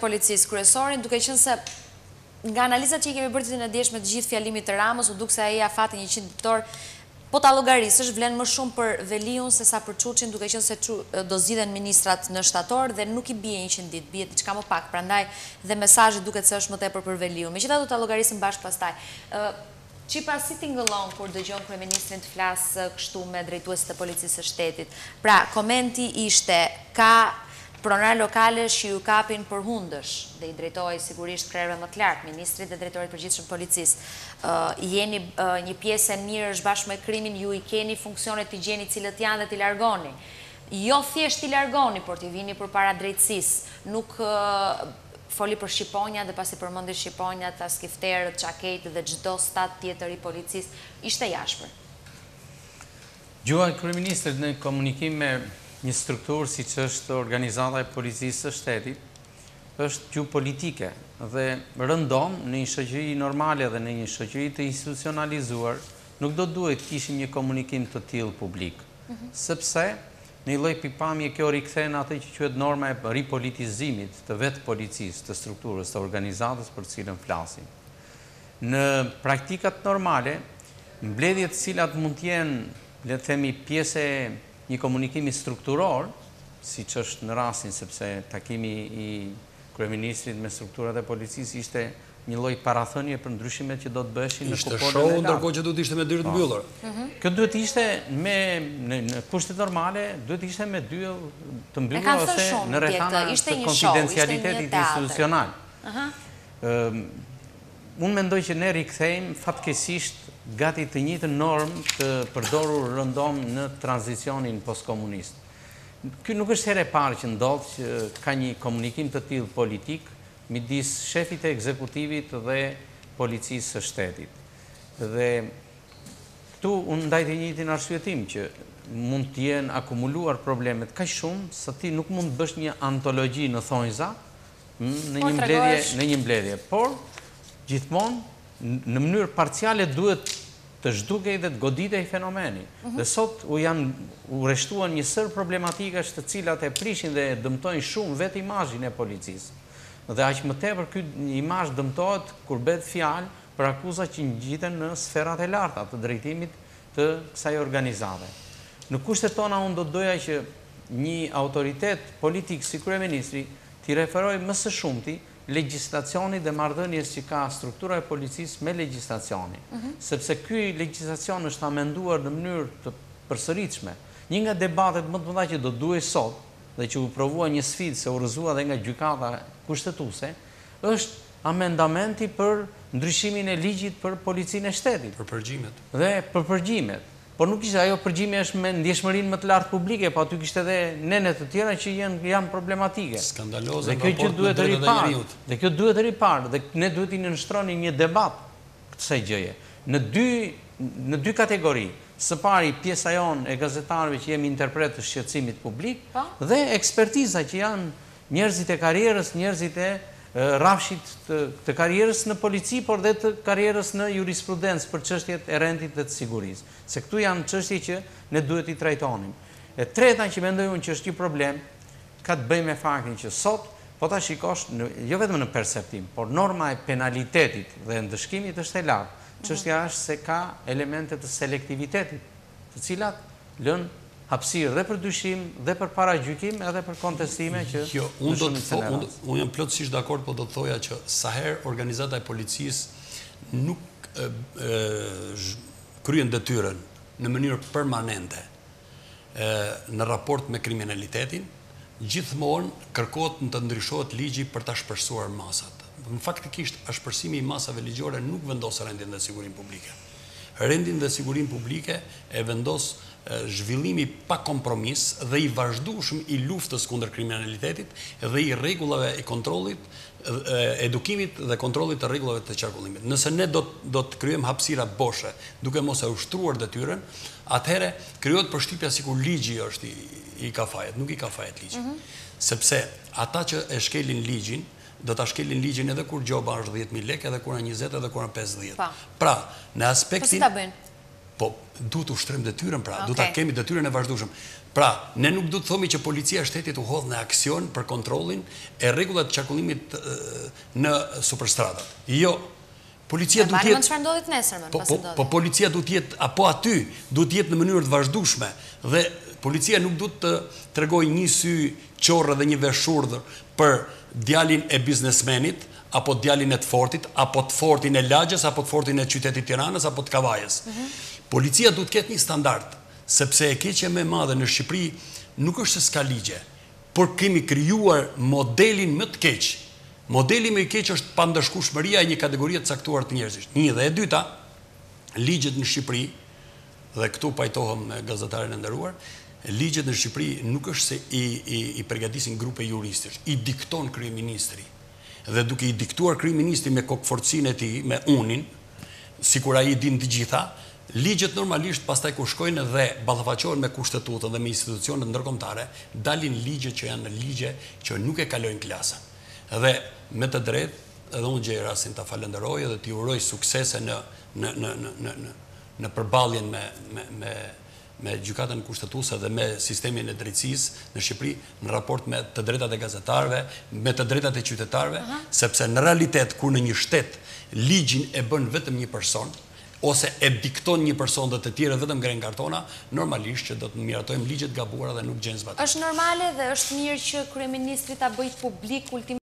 Policisë kryesorin, duke qënë se nga analizat që i kemi bërë ditën e djeshme të gjithë fjalimit të Ramës, u duk se ai afati 100 ditor, po ta llogarisësh, është vlen më shumë për Veliun sesa për Çuçin, duke qënë se do zgjidhen ministrat në shtator dhe nuk i bie 100 ditë, bie diçka më pak, prandaj dhe mesazhi duket se është më tepër për Veliun. Megjithatë do ta llogarisim bashkë pastaj. Çipa si tingëllon kur dëgjon kryeministrin të flasë kështu me drejtuesit e policisë së shtetit. Pra, komenti ishte, ka pronarë lokalesh që ju kapin për hundësh, dhe i drejtohej sigurisht krerëve më të lartë, ministrit dhe drejtorit të përgjithshëm të policisë. Jeni një pjesë e mirë është bashkë me krimin, ju i keni funksionet t'i gjeni cilët janë dhe t'i largoni. Jo thjesht t'i largoni, por t'i vini përpara drejtësisë. Nuk. Foli për shqiponjat dhe pasi përmendi shqiponjat tha skifterët, çakejtë dhe çdo shtat tjetër i policisë ishte i ashpër. Gjuha e kryeministrit në komunikim me një strukturë siç është Organizata e Policisë së Shtetit është gjuhë politike dhe rëndom në një shoqëri normale dhe në një shoqëri të institucionalizuar nuk do duhej të kishim një komunikim të tillë publik sepse Në një lloj pikëpamje kjo rikthen atë që quhet norma e ripolitizimit të vetë policisë, të strukturës, të organizatës për të cilën flasim. Në praktikat normale, mbledhjet të cilat mund të jenë, le të themi, pjesë e një komunikimi strukturor, siç është në rastin sepse takimi i Kryeministrit me strukturat e policisë ishte një lloj parathënie për ndryshimet që do të bëheshin në kupolën e lartë. Ishte show, ndërkohë që duhet të ishte me dyer të mbyllura. Kjo duhet të ishte me, në kushtet normale, duhet të ishte me dyer të mbyllura ose në rrethana të konfidencialitetit institucional. Unë mendoj që ne rikthejmë fatkeqësisht gati të njëjtën normë të përdorur rëndom në tranzicionin postkomunist. Ky nuk është herë e parë që ndodh që ka një komunikim të tillë politik midis shefit të ekzekutivit dhe Policisë së Shtetit. Dhe këtu unë ndaj të njëjtin arsyetim që mund të jenë akumuluar problemet kaq shumë sa ti nuk mund të bësh një antologji në thonjza në një mbledhje. Por gjithmonë në mënyrë parciale duhet të zhdukej dhe të goditej fenomeni. Dhe sot u janë u rreshtuan një sërë problematikash të cilat e prishin dhe e dëmtojnë shumë vetë imazhin e policisë. Dhe aq më tepër ky imazh dëmtohet kur bëhet fjalë për akuza që ngjiten në sferat e larta të drejtimit të kësaj organizate. Në kushtet tona unë do të doja që një autoritet politik si kryeministri t'i referohej më së shumti legjislacionit dhe marrëdhënies që ka struktura e policisë me legjislacionin, sepse ky legjislacion është amenduar në mënyrë të përsëritshme. Një nga debatet më të mëdha që do duhej sot dhe që u provua një sfidë se u rrëzua dhe nga Gjykata Kushtetuese, është amendamenti për ndryshimin e Ligjit për Policinë e Shtetit. Për përgjimet. Dhe për përgjimet. Po nuk ishte ajo përgjimi është me ndjeshmërinë më të lartë publike, po aty kishte dhe nene të tjera që janë janë problematike. Skandaloze në raport me të drejtat e njeriut. Dhe kjo duhet të riparë dhe ne duhet t'i nënshtronim një debat kësaj gjëje. Në dy në dy kategori, së pari pjesa jonë e gazetarëve që jemi interpretë të shqetësimit publik dhe ekspertiza që janë njerëzit e karrierës, njerëzit e rrafshit të karrierës në polici, por dhe të karrierës në jurisprudencë për çështjet e rendit dhe të sigurisë, se këtu janë çështje që ne duhet t'i trajtonim. E treta që mendoj unë që është një problem, ka të bëjë me faktin që sot, po ta shikosh, jo vetëm në perceptim, por norma e penalitetit dhe ndëshkimit është e lartë. Çështja është se ka elemente të selektivitetit. të cilat lënë hapësirë dhe për dyshim dhe për paragjykim edhe për kontestime që në shumicën e rasteve. Unë jam plotësisht dakord, por do të thoja që sa herë organizata e policisë nuk kryen detyrën në mënyrë permanente në raport me kriminalitetin, gjithmonë kërkohet të ndryshohet ligji për të ashpërsuar masat. Faktikisht ashpërsimi i masave ligjore nuk vendos rendin dhe sigurinë publike. Rendin dhe sigurinë publike e vendos zhvillimi pa kompromis dhe i vazhdueshëm i luftës kundër kriminalitetit dhe i rregullave e kontrollit, edukimit dhe kontrollit të rregullave të qarkullimit. Nëse ne do do të krijojmë hapësira boshe, duke mos e ushtruar detyrën, atëherë krijohet përshtypja sikur ligji është i i ka fajet. Nuk i ka fajet ligji. Sepse ata që e shkelin ligjin do ta shkelin ligjin edhe kur gjoba është dhjetë mijë lekë edhe kur janë njëzet edhe kur janë pesëdhjetë. Po. Pra, në aspektin Po si ta bëjnë? Po, duhet të ushtrojmë detyrën pra, duhet ta kemi detyrën e vazhdueshëm. Pra, ne nuk duhet të thomi që policia e shtetit u hodh në aksion për kontrollin e rregullave të qarkullimit në superstradat. Jo. Policia duhet të jetë çfarë ndodh nesër më po, pas po, ndodhet. Po policia duhet të jetë apo aty, duhet të jetë në mënyrë të vazhdueshme dhe policia nuk duhet të tregojë një sy qorrë dhe një vesh shurdhër për djalin e biznesmenit apo djalin e të fortit, apo të fortin e lagjes, apo të fortin e qytetit të Tiranës, apo të Kavajës. Mhm. Policia duhet të ketë një standart, sepse e keqja më e madhe në Shqipëri nuk është s'ka ligje, por kemi krijuar modelin më të keq. Modeli më i keq është pandëshkueshmëria e një kategorie të caktuar njerëzish, një dhe e dyta, ligjet në Shqipëri, dhe këtu pajtohem me gazetaren e nderuar, ligjet në Shqipëri nuk është se i përgatisin grupe juristësh, i dikton kryeministri. dhe duke i diktuar kryeministri me kokëfortësinë e tij, me unin, sikur ai i din të gjitha, ligjet normalisht pastaj kur shkojnë dhe ballafaqohen me Kushtetutën dhe me institucionet ndërkombëtare, dalin ligje që janë ligje që nuk e kalojnë klasën. Dhe me të drejtë, edhe unë gjej rastin ta falënderoj edhe t'i uroj suksese në në në në në në përballjen me me me me Gjykatën Kushtetuese dhe me sistemin e drejtësisë në Shqipëri në raport me të drejtat e gazetarëve, me të drejtat e qytetarëve, sepse në realitet kur në një shtet ligjin e bën vetëm një person ose e dikton një person dhe të tjerët vetëm ngrenë kartona, normalisht që do të miratojmë ligje të gabuara dhe nuk gjen zbatim. Është normale dhe është mirë që kryeministri ta bëjë publik ultimatum.